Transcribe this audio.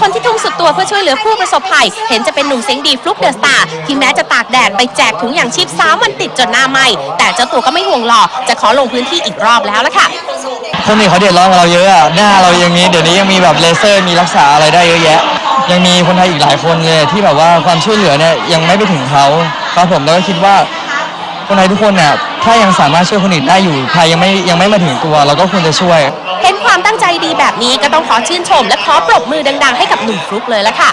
คนที่ทุ่มสุดตัวเพื่อช่วยเหลือผู้ประสบภัย เห็นจะเป็นหนุ่มเสียงดีฟลุกเดอะสตาร์ที่แม้จะตากแดดไปแจกถุงอย่างชีพสามวันติดจนหน้าไหม้แต่เจ้าตัวก็ไม่ห่วงหรอกจะขอลงพื้นที่อีกรอบแล้วละค่ะคนอื่นเขาเดือดร้อนกับเราเยอะอะหน้าเรายังมีเดี๋ยวนี้ยังมีแบบเลเซอร์มีรักษาอะไรได้เยอะแยะ ยังมีคนไทยอีกหลายคนเลยที่แบบว่าความช่วยเหลือเนี่ยยังไม่ไปถึงเขาครับผมแล้วก็คิดว่าคนไทยทุกคนเนี่ยถ้ายังสามารถช่วยคนอื่นได้อยู่ภัยยังไม่ยังไม่มาถึงตัว เราก็ควรจะช่วย นี้ก็ต้องขอชื่นชมและขอปรบมือดัง ๆ ให้กับหนุ่มฟลุกเลยละค่ะ